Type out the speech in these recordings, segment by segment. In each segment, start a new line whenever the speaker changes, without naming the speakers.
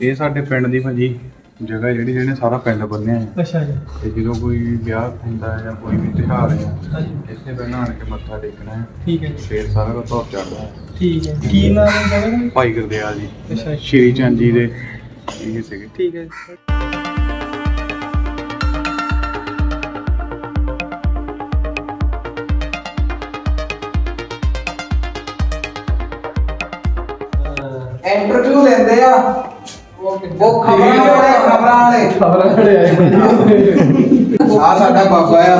ਇਹ ਸਾਡੇ ਪਿੰਡ ਦੀ ਭਾਜੀ ਜਗ੍ਹਾ ਜਿਹੜੀ ਜਿਹਨੇ ਸਾਰਾ ਪਿੰਡ ਬੰਨਿਆ ਹੈ
ਅੱਛਾ ਜੀ।
ਤੇ ਜਦੋਂ ਕੋਈ ਵਿਆਹ ਹੁੰਦਾ ਹੈ ਜਾਂ ਕੋਈ ਵੀ ਤਿਉਹਾਰ ਹੈ ਇੱਥੇ ਪਹਿਲਾਂ ਆਣ ਕੇ ਮੱਥਾ ਟੇਕਣਾ ਹੈ
ਠੀਕ ਹੈ
ਫੇਰ ਸਾਰਾ ਕੁਝ ਧੁਰ ਚੜਦਾ ਹੈ
ਠੀਕ ਹੈ। ਕੀ ਨਾਮ ਹੈ ਜਗ੍ਹਾ ਦਾ
ਭਾਈ ਗੁਰਦਿਆਲ ਜੀ।
ਅੱਛਾ
ਸ਼੍ਰੀ ਚੰਦ ਜੀ ਦੇ ਇਹ ਸੀਗੇ।
ਠੀਕ ਹੈ
ਇੰਟਰਵਿਊ ਲੈਂਦੇ ਆ? ਉਹ ਖਬਰਾਂ ਵਾਲੇ ਖਬਰਾਂ ਵਾਲੇ।
ਖਬਰਾਂ ਆਏ
ਆ। ਸਾਡਾ ਬਾਬਾ ਆ।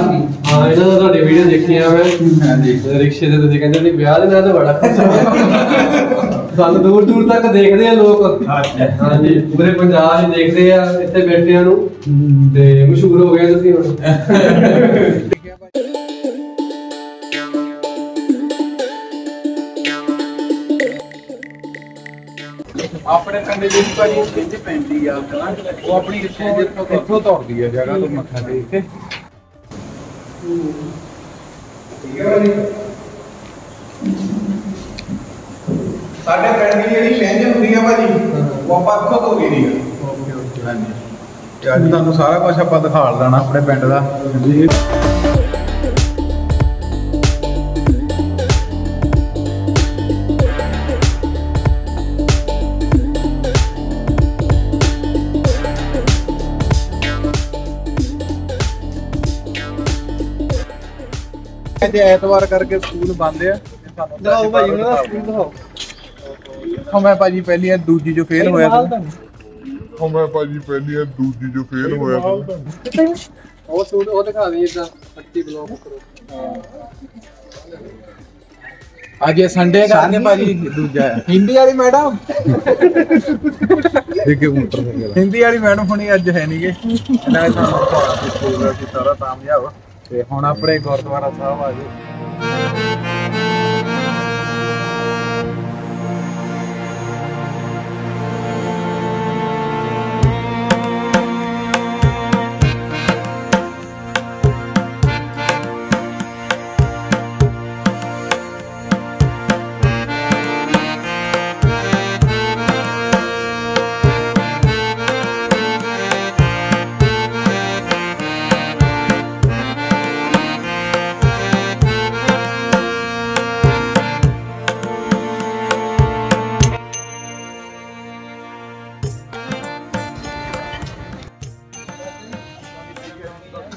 ਹਾਂ ਇਹਨਾਂ ਦਾ ਤੁਹਾਡੀ ਵੀਡੀਓ ਦੇਖੀ ਆ ਮੈਂ
ਹਾਂਜੀ
ਰਿਕਸ਼ੇ ਤੇ ਤੁਸੀਂ ਕਹਿੰਦੇ ਨਹੀਂ ਵਿਆਹ ਦੇ ਨਾਲ ਤਾਂ ਬੜਾ ਸਾਨੂੰ ਦੂਰ ਦੂਰ ਤੱਕ ਦੇਖਦੇ ਆ ਲੋਕ। ਹਾਂਜੀ ਪੂਰੇ ਪੰਜਾਬ 'ਚ ਦੇਖਦੇ ਆ ਇੱਥੇ ਬੈਠਿਆਂ ਨੂੰ। ਤੇ ਮਸ਼ਹੂਰ ਹੋ ਗਏ ਤੁਸੀਂ ਹੁਣ।
ਆਪਣੇ ਪਿੰਡ ਦੀ ਭਾਜੀ ਇੱਥੇ ਪੈਂਦੀ ਆ ਕਲਾਂ ਉਹ ਆਪਣੀ ਇੱਥੋਂ ਇੱਥੋਂ ਤੁਰਦੀ ਆ ਜਗ੍ਹਾ ਤੋਂ ਮੱਥਾ ਟੇਕ ਕੇ।
ਸਾਡੇ ਪਿੰਡ ਦੀ ਜਿਹੜੀ ਛਿੰਝ ਹੁੰਦੀ ਆ ਭਾਜੀ ਉਹ ਆਪਾਂ ਇੱਥੋਂ ਤੋਂ ਗਈ ਦੀ ਆ
ਹਾਂਜੀ। ਤੇ ਅੱਜ ਤੁਹਾਨੂੰ ਸਾਰਾ ਕੁਝ ਆਪਾਂ ਦਿਖਾ ਲੈਣਾ ਆਪਣੇ ਪਿੰਡ ਦਾ। ਅੱਜ ਐਤਵਾਰ ਕਰਕੇ ਸਕੂਲ ਬੰਦ ਆ। ਤੇ ਤੁਹਾਨੂੰ
ਦਿਖਾਓ ਭਾਈ ਉਹਨਾਂ ਦਾ ਸਕੂਲ ਦਿਖਾਓ।
ਹਾਂ ਮੈਂ ਭਾਜੀ ਪਹਿਲੀ ਆ ਦੂਜੀ ਜੋ ਫੇਲ ਹੋਇਆ ਸੀ
ਹਾਂ ਮੈਂ ਭਾਜੀ ਪਹਿਲੀ ਆ ਦੂਜੀ ਜੋ ਫੇਲ ਹੋਇਆ ਸੀ
ਉਹ ਸੂਟ ਉਹ ਦਿਖਾ ਦੇ ਇਦਾਂ ਪੱਟੀ ਬਲੌਕ ਕਰੋ।
ਅੱਜ ਇਹ ਸੰਡੇ ਕਰਕੇ ਭਾਜੀ ਦੂਜਾ ਹੈ।
ਹਿੰਦੀ ਵਾਲੀ ਮੈਡਮ?
ਦੇਖੇ ਮੋਟਰ ਹਿੰਦੀ ਵਾਲੀ ਮੈਡਮ ਹੁਣੀ ਅੱਜ ਹੈ ਨਹੀਂਗੇ ਸਕੂਲ ਦਾ ਸਾਰਾ ਕਾਮਯਾਬ ਤੇ ਹੁਣ ਆਪਣੇ ਗੁਰਦੁਆਰਾ ਸਾਹਿਬ ਆ ਗਏ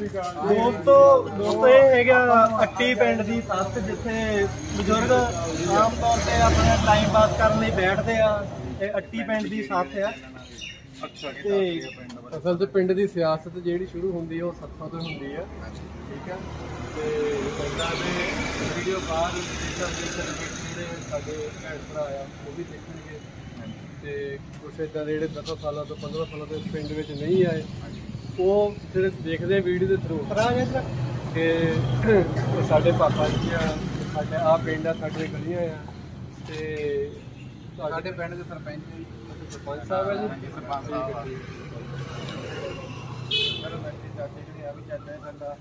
ਦੋਸਤੋ ਦੋਸਤੋ ਇਹ ਹੈਗਾ ਅੱਟੀ ਪਿੰਡ ਦੀ ਸੱਥ ਜਿੱਥੇ ਬਜ਼ੁਰਗ ਆਮ ਤੌਰ ਤੇ ਆਪਣਾ ਟਾਈਮ ਪਾਸ ਕਰਨ ਲਈ ਬੈਠਦੇ ਆ। ਤੇ ਅੱਟੀ ਪਿੰਡ ਦੀ ਸੱਥ ਆ। ਤੇ
ਅਸਲ ਤੇ ਪਿੰਡ ਦੀ ਸਿਆਸਤ ਜਿਹੜੀ ਸ਼ੁਰੂ ਹੁੰਦੀ ਹੈ ਉਹ ਸੱਥਾਂ ਤੋਂ ਹੁੰਦੀ ਹੈ ਠੀਕ ਹੈ ਤੇ ਪਿੰਡਾਂ ਦੇ ਵੀਡੀਓ ਬਾਅਦ ਜਿਹੜੇ ਸਾਡੇ ਭੈਣ ਭਰਾ ਆ ਉਹ ਵੀ ਦੇਖਣਗੇ। ਤੇ ਕੁਛ ਇਦਾਂ ਦੇ ਜਿਹੜੇ 10 ਸਾਲਾਂ ਤੋਂ 15 ਸਾਲਾਂ ਤੋਂ ਇਸ ਪਿੰਡ ਵਿੱਚ ਨਹੀਂ ਆਏ। ਉਹ ਸਿਰਫ ਦੇਖਦੇ ਵੀਡੀਓ ਦੇ ਥਰੂ ਕਿ ਇਹ ਸਾਡੇ ਪਾਪਾ ਜੀ ਆ ਸਾਡੇ ਆ ਪਿੰਡ ਆ ਸਾਡੇ ਗਲੀਆਂ ਆ ਤੇ
ਸਾਡੇ ਪਿੰਡ ਦੇ ਸਰਪੰਚ ਜੀ
ਸਰਪੰਚ ਸਾਹਿਬ ਹੈ ਜੀ।
ਸਰਪੰਚ ਬੱਚੇ ਚਾਚੇ ਜਿਹੜੇ ਆ ਵੀ ਚਾਚਾ ਚਾਚਾ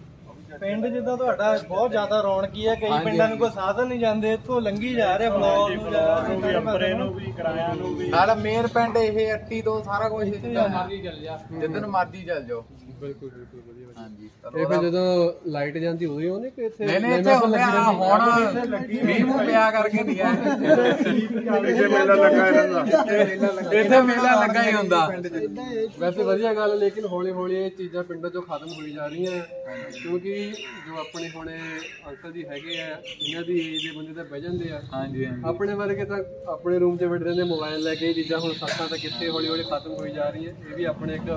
ਪਿੰਡ ਜਿੱਦਾਂ ਤੁਹਾਡਾ ਬਹੁਤ ਜ਼ਿਆਦਾ ਰੌਣਕੀ ਹੈ ਕਈ ਪਿੰਡਾਂ ਨੂੰ ਕੋਈ ਸਾਧਨ ਨਹੀਂ ਜਾਂਦੇ ਇੱਥੋਂ ਲੰਘੀ ਜਾ ਰਹੇ ਫਲੋਰ ਨੂੰ ਜਾ ਅੰਬਰੇ ਨੂੰ ਵੀ ਕਿਰਾਇਆ ਨੂੰ ਵੀ।
ਨਾਲ ਮੇਨ ਪਿੰਡ ਇਹ ਅੱਟੀ ਤੋਂ ਸਾਰਾ ਕੁਝ
ਮਰਜ਼ੀ ਚੱਲ ਜਾ
ਜਿੱਦਨ ਮਰਜ਼ੀ ਚੱਲ ਜਾਓ।
ਬਿਲਕੁਲ ਬਿਲਕੁਲ ਵਧੀਆ।
ਹਾਂਜੀ
ਇਹ ਫਿਰ ਜਦੋਂ ਲਾਈਟ ਜਾਂਦੀ ਉਦੋਂ ਹੀ ਉਹਨੇ ਕਿ ਇੱਥੇ
ਨਹੀਂ ਨਹੀਂ ਇੱਥੇ ਹੁੰਦੇ ਆ ਹੁਣ ਮੀਂਹ ਮੂੰਹ ਪਿਆ ਕਰਕੇ ਨਹੀਂ ਆ ਇੱਥੇ ਮੇਲਾ ਲੱਗਾ ਰਹਿੰਦਾ ਇੱਥੇ ਮੇਲਾ ਲੱਗਾ ਹੀ ਹੁੰਦਾ।
ਵੈਸੇ ਵਧੀਆ ਗੱਲ ਹੈ, ਲੇਕਿਨ ਹੌਲੀ ਹੌਲੀ ਇਹ ਚੀਜ਼ਾਂ ਪਿੰਡਾਂ ਚੋਂ ਖਤਮ ਹੋਈ ਜਾ ਰਹੀਆਂ। ਹੈ। ਕਿਉਂਕਿ ਜੋ ਆਪਣੇ ਹੁਣੇ ਅੰਕਲ ਜੀ ਹੈਗੇ ਆ ਇਹਨਾਂ ਦੀ ਏਜ ਦੇ ਬੰਦੇ ਤਾਂ ਬਹਿ ਜਾਂਦੇ ਆ।
ਹਾਂਜੀ ਹਾਂਜੀ।
ਆਪਣੇ ਵਰਗੇ ਤਾਂ ਆਪਣੇ ਰੂਮ 'ਚ ਬੈਠੇ ਰਹਿੰਦੇ ਮੋਬਾਈਲ ਲੈ ਕੇ ਇਹ ਚੀਜ਼ਾਂ ਹੁਣ ਸੱਤਾਂ ਤਾਂ ਕਿੱਥੇ ਹੌਲੀ ਹੌਲੀ ਖਤਮ ਹੋਈ ਜਾ ਰਹੀਆਂ। ਇਹ ਵੀ ਆਪਣੇ ਇੱਕ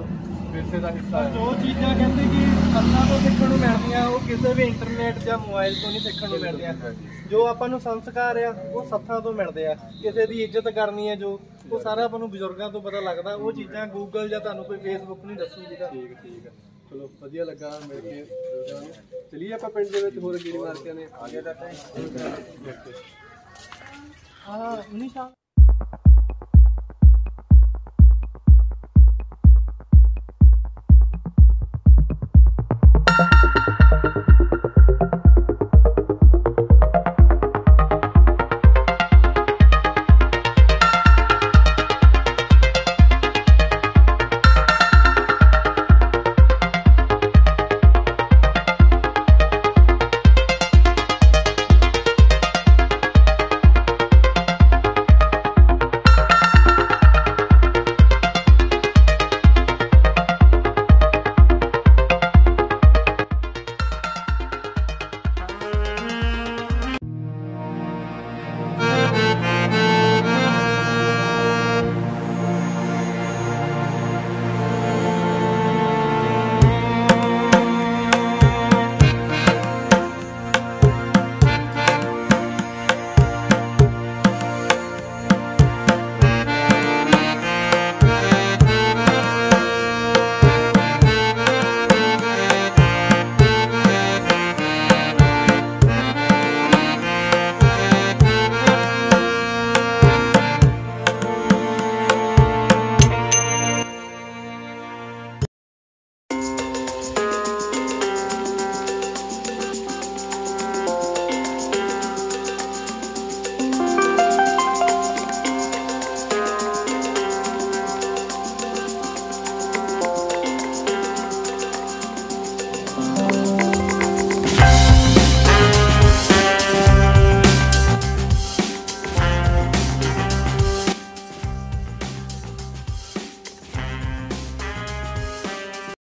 ਵਿਰਸੇ ਦਾ ਹਿੱਸਾ ਹੈ।
ਉਹ ਚੀਜ਼ਾਂ ਕਹਿੰਦੇ ਕਿ ਸੱਥਾਂ ਤੋਂ ਸਿੱਖਣ ਨੂੰ ਮਿਲਦੀਆਂ ਉਹ ਕਿਸੇ ਵੀ ਇੰਟਰਨੈਟ ਜਾਂ ਮੋਬਾਈਲ ਤੋਂ ਨਹੀਂ ਸਿੱਖਣ ਨੂੰ ਮਿਲਦੀਆਂ। ਜੋ ਆਪਾਂ ਨੂੰ ਸੰਸਕਾਰ ਆ ਉਹ ਸੱਥਾਂ ਤੋਂ ਮਿਲਦੇ ਆ। ਕਿਸੇ ਦੀ ਇੱਜ਼ਤ ਕਰਨੀ ਹੈ ਜੋ ਉਹ ਸਾਰਾ ਆਪਾਂ ਨੂੰ ਬਜ਼ੁਰਗਾਂ ਤੋਂ ਪਤਾ ਲੱਗਦਾ। ਉਹ ਚੀਜ਼ਾਂ ਗੂਗਲ ਜਾਂ ਤੁਹਾਨੂੰ ਕੋਈ ਫੇਸਬੁੱਕ ਨਹੀਂ ਦੱਸੂਗੀ
ਠੀਕ ਠੀਕ ਚਲੋ ਵਧੀਆ ਲੱਗਾ ਮਿਲ ਕੇ। ਚਲੀਏ ਆਪਾਂ ਪਿੰਡ ਦੇ ਵਿੱਚ ਹੋਰ ਗੇੜੀ ਮਾਰ ਕੇ ਆਨੇ ਆ ਗਿਆ ਤਾਂ
ਹਾਂ ਨਿਸ਼ਾ